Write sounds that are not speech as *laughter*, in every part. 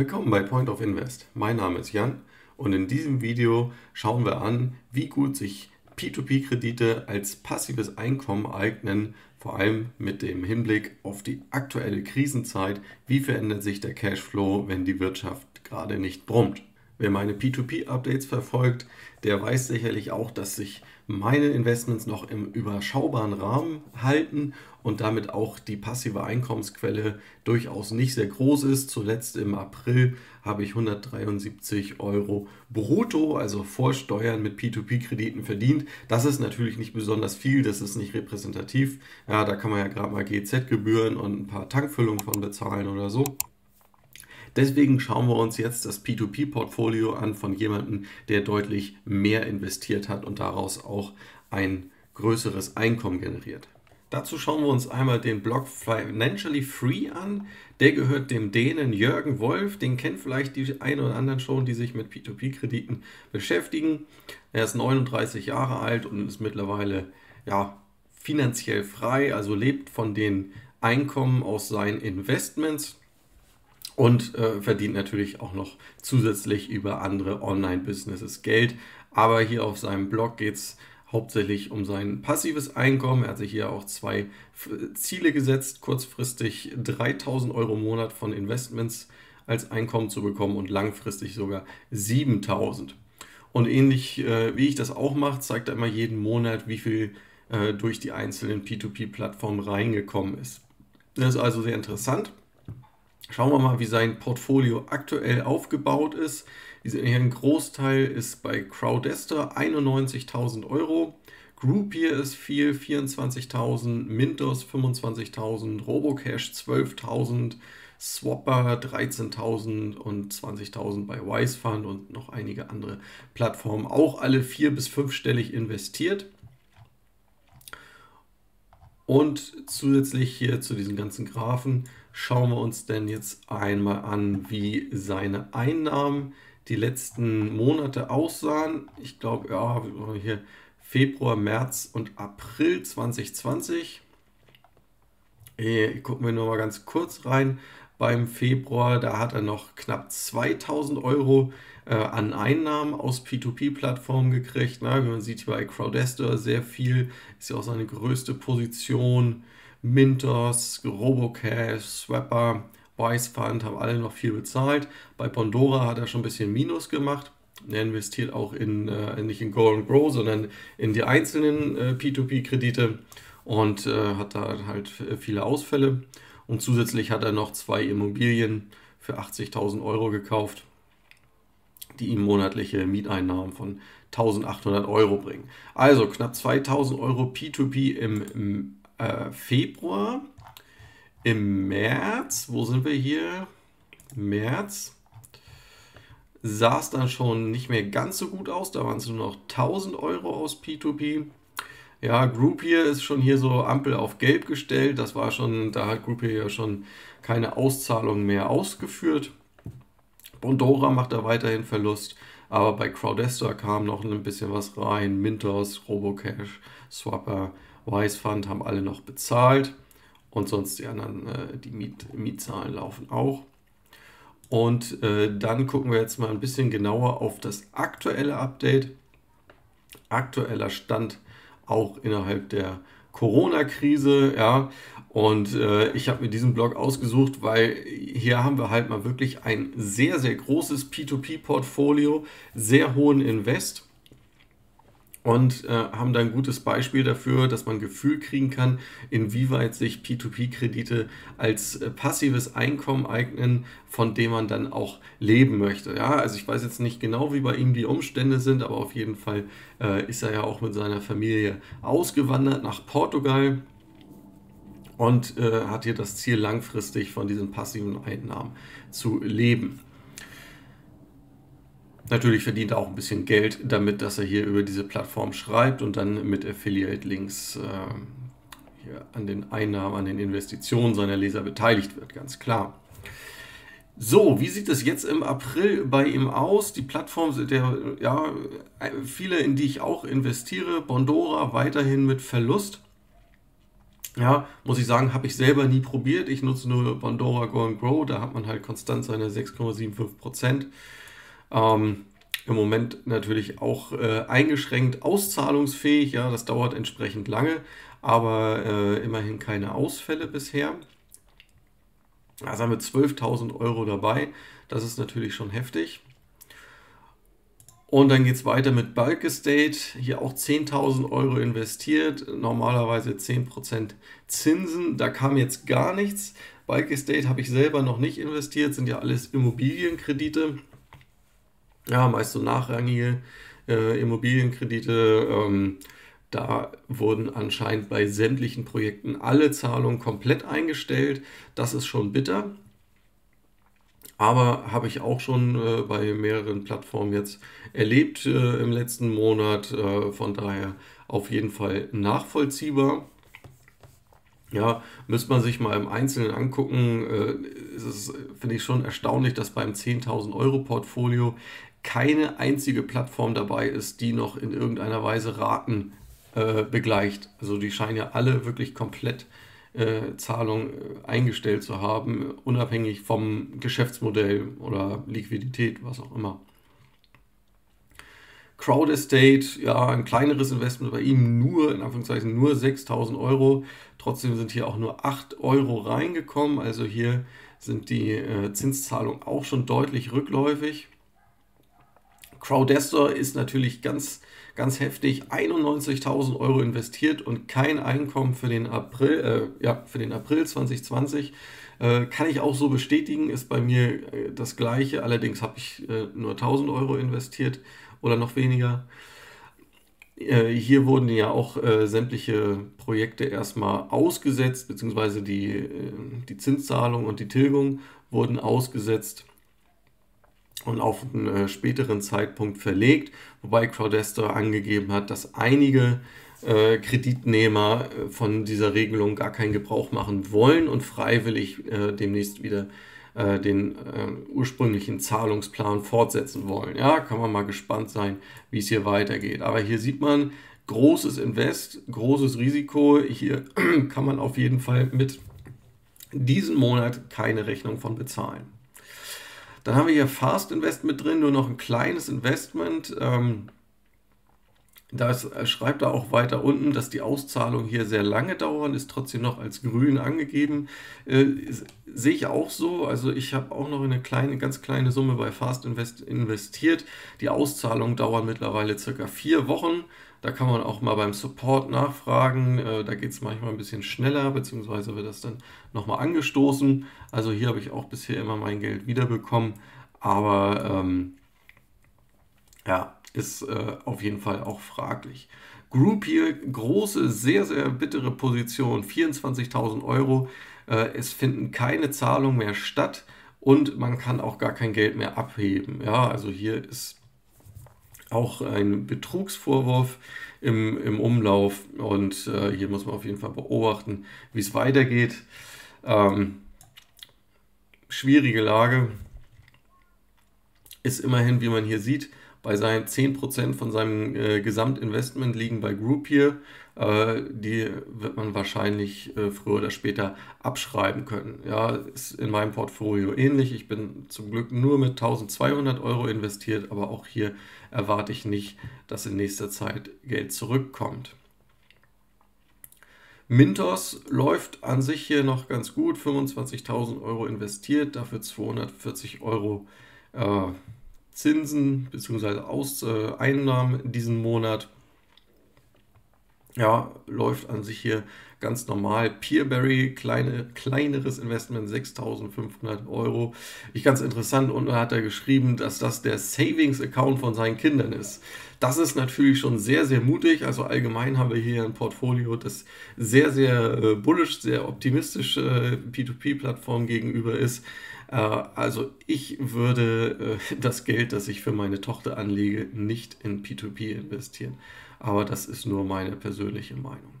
Willkommen bei Point of Invest. Mein Name ist Jan und in diesem Video schauen wir an, wie gut sich P2P-Kredite als passives Einkommen eignen, vor allem mit dem Hinblick auf die aktuelle Krisenzeit. Wie verändert sich der Cashflow, wenn die Wirtschaft gerade nicht brummt? Wer meine P2P-Updates verfolgt, der weiß sicherlich auch, dass sich meine Investments noch im überschaubaren Rahmen halten und damit auch die passive Einkommensquelle durchaus nicht sehr groß ist. Zuletzt im April habe ich 173 Euro brutto, also vor Steuern mit P2P-Krediten verdient. Das ist natürlich nicht besonders viel, das ist nicht repräsentativ. Ja, da kann man ja gerade mal GZ-Gebühren und ein paar Tankfüllungen von bezahlen oder so. Deswegen schauen wir uns jetzt das P2P-Portfolio an von jemandem, der deutlich mehr investiert hat und daraus auch ein größeres Einkommen generiert. Dazu schauen wir uns einmal den Blog Financially Free an. Der gehört dem Dänen Jürgen Wolf. Den kennen vielleicht die einen oder anderen schon, die sich mit P2P-Krediten beschäftigen. Er ist 39 Jahre alt und ist mittlerweile ja, finanziell frei, also lebt von den Einkommen aus seinen Investments und äh, verdient natürlich auch noch zusätzlich über andere Online-Businesses Geld. Aber hier auf seinem Blog geht es hauptsächlich um sein passives Einkommen. Er hat sich hier auch zwei Ziele gesetzt, kurzfristig 3000 Euro im Monat von Investments als Einkommen zu bekommen und langfristig sogar 7000. Und ähnlich äh, wie ich das auch mache, zeigt er immer jeden Monat, wie viel äh, durch die einzelnen P2P-Plattformen reingekommen ist. Das ist also sehr interessant. Schauen wir mal, wie sein Portfolio aktuell aufgebaut ist. Ein Großteil ist bei Crowdester 91.000 Euro. Groupier ist viel, 24.000, Mintos 25.000, Robocash 12.000, Swapper 13.000 und 20.000 bei Wisefund und noch einige andere Plattformen. Auch alle vier- bis fünfstellig investiert. Und zusätzlich hier zu diesen ganzen Graphen schauen wir uns denn jetzt einmal an, wie seine Einnahmen die letzten Monate aussahen. Ich glaube, ja, hier Februar, März und April 2020. Hier gucken wir nur mal ganz kurz rein. Beim Februar, da hat er noch knapp 2000 Euro äh, an Einnahmen aus P2P-Plattformen gekriegt. Ne? Wie man sieht hier bei Crowdester sehr viel, ist ja auch seine größte Position. Mintos, Robocash, Swapper, Wisefund haben alle noch viel bezahlt. Bei Pandora hat er schon ein bisschen Minus gemacht. Er investiert auch in, äh, nicht in Go and Grow, sondern in die einzelnen äh, P2P-Kredite und äh, hat da halt viele Ausfälle. Und zusätzlich hat er noch zwei Immobilien für 80.000 Euro gekauft die ihm monatliche Mieteinnahmen von 1800 Euro bringen. Also knapp 2000 Euro P2P im, im äh, Februar. Im März, wo sind wir hier? März sah es dann schon nicht mehr ganz so gut aus. Da waren es nur noch 1000 Euro aus P2P. Ja, Groupier ist schon hier so Ampel auf Gelb gestellt. Das war schon, da hat Groupier ja schon keine Auszahlung mehr ausgeführt. Bondora macht da weiterhin Verlust, aber bei Crowdester kam noch ein bisschen was rein. Mintos, Robocash, Swapper, Wisefund haben alle noch bezahlt und sonst die anderen, äh, die Miet Mietzahlen laufen auch. Und äh, dann gucken wir jetzt mal ein bisschen genauer auf das aktuelle Update. Aktueller Stand auch innerhalb der Corona-Krise, ja. Und äh, ich habe mir diesen Blog ausgesucht, weil hier haben wir halt mal wirklich ein sehr, sehr großes P2P-Portfolio, sehr hohen Invest und äh, haben da ein gutes Beispiel dafür, dass man Gefühl kriegen kann, inwieweit sich P2P-Kredite als äh, passives Einkommen eignen, von dem man dann auch leben möchte. Ja, also ich weiß jetzt nicht genau, wie bei ihm die Umstände sind, aber auf jeden Fall äh, ist er ja auch mit seiner Familie ausgewandert nach Portugal und äh, hat hier das Ziel, langfristig von diesen passiven Einnahmen zu leben. Natürlich verdient er auch ein bisschen Geld damit, dass er hier über diese Plattform schreibt und dann mit Affiliate-Links äh, an den Einnahmen, an den Investitionen seiner Leser beteiligt wird, ganz klar. So, wie sieht es jetzt im April bei ihm aus? Die Plattform sind ja, viele, in die ich auch investiere. Bondora weiterhin mit Verlust. Ja, muss ich sagen, habe ich selber nie probiert. Ich nutze nur Pandora Go and Grow. Da hat man halt konstant seine 6,75 Prozent. Ähm, Im Moment natürlich auch äh, eingeschränkt auszahlungsfähig. Ja, das dauert entsprechend lange, aber äh, immerhin keine Ausfälle bisher. Also haben wir 12.000 Euro dabei. Das ist natürlich schon heftig. Und dann geht es weiter mit Bulk Estate. Hier auch 10.000 Euro investiert, normalerweise 10% Zinsen. Da kam jetzt gar nichts. Bulk Estate habe ich selber noch nicht investiert, sind ja alles Immobilienkredite. Ja, meist so nachrangige äh, Immobilienkredite. Ähm, da wurden anscheinend bei sämtlichen Projekten alle Zahlungen komplett eingestellt. Das ist schon bitter. Aber habe ich auch schon äh, bei mehreren Plattformen jetzt erlebt äh, im letzten Monat. Äh, von daher auf jeden Fall nachvollziehbar. Ja, müsste man sich mal im Einzelnen angucken. Äh, finde ich, schon erstaunlich, dass beim 10.000 Euro Portfolio keine einzige Plattform dabei ist, die noch in irgendeiner Weise Raten äh, begleicht. Also die scheinen ja alle wirklich komplett äh, Zahlung äh, eingestellt zu haben, unabhängig vom Geschäftsmodell oder Liquidität, was auch immer. Crowd Estate, ja, ein kleineres Investment bei ihm, nur, in Anführungszeichen, nur 6000 Euro. Trotzdem sind hier auch nur 8 Euro reingekommen. Also hier sind die äh, Zinszahlungen auch schon deutlich rückläufig. Crowdestor ist natürlich ganz ganz heftig 91.000 Euro investiert und kein Einkommen für den April, äh, ja, für den April 2020. Äh, kann ich auch so bestätigen, ist bei mir äh, das gleiche. Allerdings habe ich äh, nur 1000 Euro investiert oder noch weniger. Äh, hier wurden ja auch äh, sämtliche Projekte erstmal ausgesetzt, beziehungsweise die, die Zinszahlung und die Tilgung wurden ausgesetzt und auf einen äh, späteren Zeitpunkt verlegt, wobei Crowdester angegeben hat, dass einige äh, Kreditnehmer äh, von dieser Regelung gar keinen Gebrauch machen wollen und freiwillig äh, demnächst wieder äh, den äh, ursprünglichen Zahlungsplan fortsetzen wollen. Ja, kann man mal gespannt sein, wie es hier weitergeht. Aber hier sieht man großes Invest, großes Risiko. Hier *clears throat* kann man auf jeden Fall mit diesem Monat keine Rechnung von bezahlen. Dann haben wir hier Fast Invest mit drin, nur noch ein kleines Investment. Ähm, da äh, schreibt er auch weiter unten, dass die Auszahlungen hier sehr lange dauern, ist trotzdem noch als grün angegeben. Äh, sehe ich auch so. Also ich habe auch noch eine kleine, ganz kleine Summe bei Fast Invest investiert. Die Auszahlungen dauern mittlerweile circa vier Wochen. Da kann man auch mal beim Support nachfragen. Äh, da geht es manchmal ein bisschen schneller, beziehungsweise wird das dann nochmal angestoßen. Also hier habe ich auch bisher immer mein Geld wiederbekommen. Aber ähm, ja, ist äh, auf jeden Fall auch fraglich. Group hier, große, sehr, sehr bittere Position, 24.000 Euro. Äh, es finden keine Zahlungen mehr statt und man kann auch gar kein Geld mehr abheben. Ja, also hier ist auch ein Betrugsvorwurf im, im Umlauf und äh, hier muss man auf jeden Fall beobachten, wie es weitergeht. Ähm, schwierige Lage ist immerhin, wie man hier sieht, bei seinen 10% von seinem äh, Gesamtinvestment liegen bei Groupier. Äh, die wird man wahrscheinlich äh, früher oder später abschreiben können. Ja, ist in meinem Portfolio ähnlich. Ich bin zum Glück nur mit 1200 Euro investiert, aber auch hier erwarte ich nicht, dass in nächster Zeit Geld zurückkommt. Mintos läuft an sich hier noch ganz gut, 25.000 Euro investiert, dafür 240 Euro äh, Zinsen bzw. Aus, Einnahmen diesen Monat. Ja, läuft an sich hier ganz normal. Peerberry, kleine, kleineres Investment, 6.500 Euro. Ich ganz interessant, und hat er geschrieben, dass das der Savings-Account von seinen Kindern ist. Das ist natürlich schon sehr, sehr mutig. Also allgemein haben wir hier ein Portfolio, das sehr, sehr äh, bullish, sehr optimistisch äh, P2P-Plattform gegenüber ist. Äh, also ich würde äh, *laughs* das Geld, das ich für meine Tochter anlege, nicht in P2P investieren. Aber das ist nur meine persönliche Meinung.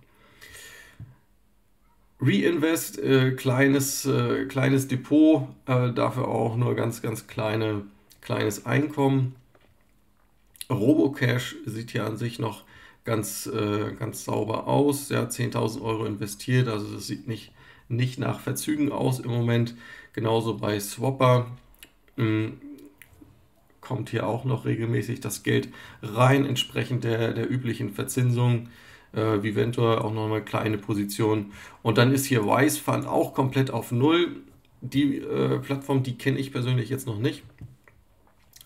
Reinvest, äh, kleines, äh, kleines Depot, äh, dafür auch nur ganz, ganz kleine, kleines Einkommen. Robocash sieht ja an sich noch ganz, äh, ganz sauber aus. Ja, 10.000 Euro investiert, also das sieht nicht, nicht nach Verzügen aus im Moment. Genauso bei Swapper. Hm, kommt hier auch noch regelmäßig das Geld rein, entsprechend der, der üblichen Verzinsung. Äh, Viventor auch noch eine kleine Position. Und dann ist hier Wise Fund auch komplett auf Null. Die äh, Plattform, die kenne ich persönlich jetzt noch nicht.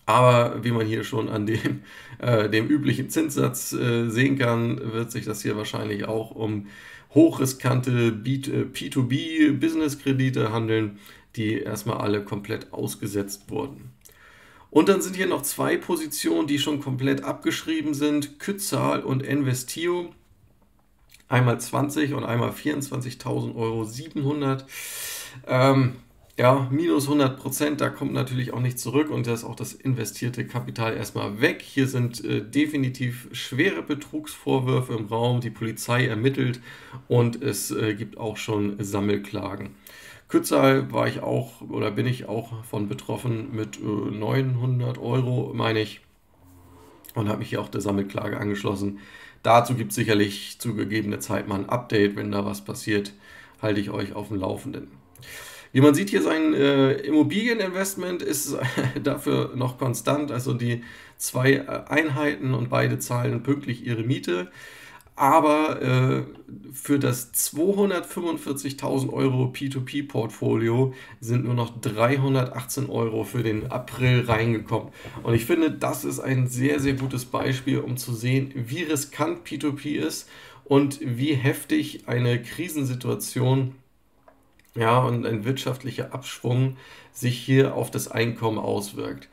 Aber wie man hier schon an dem, *laughs* äh, dem üblichen Zinssatz äh, sehen kann, wird sich das hier wahrscheinlich auch um hochriskante P2B-Business-Kredite äh, handeln, die erstmal alle komplett ausgesetzt wurden. Und dann sind hier noch zwei Positionen, die schon komplett abgeschrieben sind, Kützal und Investio. Einmal 20 und einmal 24.000 Euro 700. Ähm, ja, minus 100 Prozent, da kommt natürlich auch nicht zurück und da ist auch das investierte Kapital erstmal weg. Hier sind äh, definitiv schwere Betrugsvorwürfe im Raum, die Polizei ermittelt und es äh, gibt auch schon Sammelklagen. Kürzal war ich auch oder bin ich auch von betroffen mit äh, 900 Euro, meine ich, und habe mich hier auch der Sammelklage angeschlossen. Dazu gibt es sicherlich zu gegebener Zeit mal ein Update, wenn da was passiert, halte ich euch auf dem Laufenden. Wie man sieht, hier sein äh, Immobilieninvestment ist *laughs* dafür noch konstant. Also die zwei äh, Einheiten und beide zahlen pünktlich ihre Miete. Aber äh, für das 245.000 Euro P2P-Portfolio sind nur noch 318 Euro für den April reingekommen. Und ich finde, das ist ein sehr, sehr gutes Beispiel, um zu sehen, wie riskant P2P ist und wie heftig eine Krisensituation ja, und ein wirtschaftlicher Abschwung sich hier auf das Einkommen auswirkt.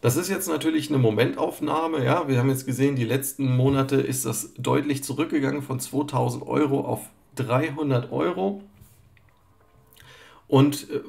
Das ist jetzt natürlich eine Momentaufnahme. Ja, wir haben jetzt gesehen, die letzten Monate ist das deutlich zurückgegangen von 2000 Euro auf 300 Euro. Und äh,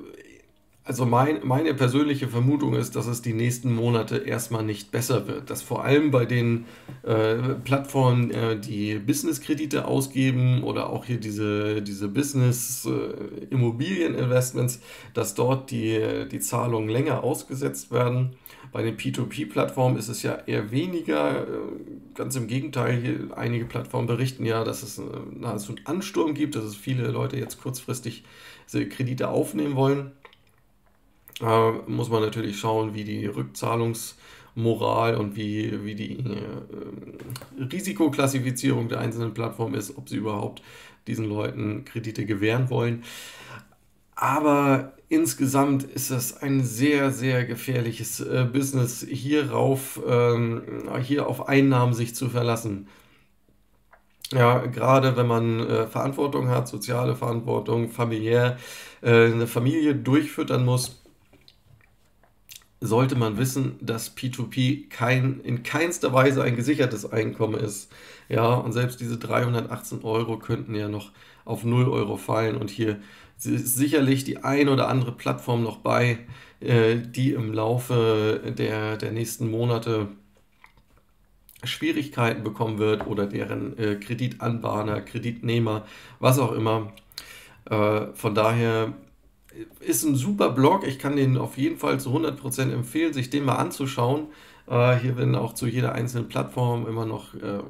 also mein, meine persönliche Vermutung ist, dass es die nächsten Monate erstmal nicht besser wird. Dass vor allem bei den äh, Plattformen, äh, die Business-Kredite ausgeben oder auch hier diese, diese Business-Immobilien-Investments, äh, dass dort die, die Zahlungen länger ausgesetzt werden. Bei den P2P-Plattformen ist es ja eher weniger. Äh, ganz im Gegenteil, einige Plattformen berichten ja, dass es äh, nahezu einen Ansturm gibt, dass es viele Leute jetzt kurzfristig Kredite aufnehmen wollen. Äh, muss man natürlich schauen, wie die Rückzahlungsmoral und wie, wie die äh, Risikoklassifizierung der einzelnen Plattformen ist, ob sie überhaupt diesen Leuten Kredite gewähren wollen. Aber insgesamt ist das ein sehr, sehr gefährliches äh, Business, hierauf, ähm, hier auf Einnahmen sich zu verlassen. Ja, gerade wenn man äh, Verantwortung hat, soziale Verantwortung, familiär, äh, eine Familie durchfüttern muss, sollte man wissen, dass P2P kein, in keinster Weise ein gesichertes Einkommen ist. Ja, und selbst diese 318 Euro könnten ja noch auf 0 Euro fallen. Und hier sicherlich die ein oder andere Plattform noch bei, äh, die im Laufe der, der nächsten Monate Schwierigkeiten bekommen wird oder deren äh, Kreditanbahner, Kreditnehmer, was auch immer. Äh, von daher ist ein super Blog. Ich kann den auf jeden Fall zu 100% empfehlen, sich den mal anzuschauen. Hier werden auch zu jeder einzelnen Plattform immer noch äh,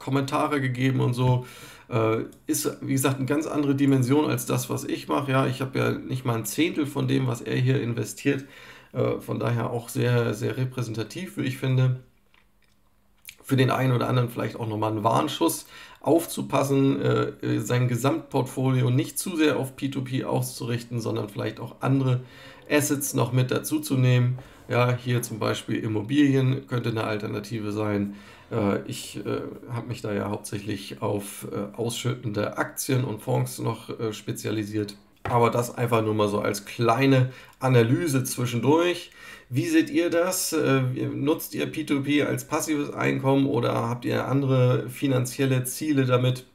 Kommentare gegeben und so. Äh, ist, wie gesagt, eine ganz andere Dimension als das, was ich mache. Ja, ich habe ja nicht mal ein Zehntel von dem, was er hier investiert. Äh, von daher auch sehr, sehr repräsentativ, wie ich finde. Für den einen oder anderen vielleicht auch nochmal ein Warnschuss aufzupassen, äh, sein Gesamtportfolio nicht zu sehr auf P2P auszurichten, sondern vielleicht auch andere Assets noch mit dazu zu nehmen. Ja, hier zum Beispiel Immobilien könnte eine Alternative sein. Äh, ich äh, habe mich da ja hauptsächlich auf äh, ausschüttende Aktien und Fonds noch äh, spezialisiert. Aber das einfach nur mal so als kleine Analyse zwischendurch. Wie seht ihr das? Äh, nutzt ihr P2P als passives Einkommen oder habt ihr andere finanzielle Ziele damit?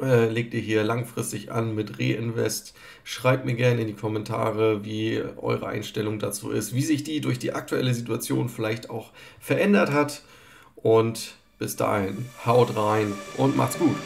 Äh, legt ihr hier langfristig an mit Reinvest? Schreibt mir gerne in die Kommentare, wie eure Einstellung dazu ist, wie sich die durch die aktuelle Situation vielleicht auch verändert hat. Und bis dahin, haut rein und macht's gut.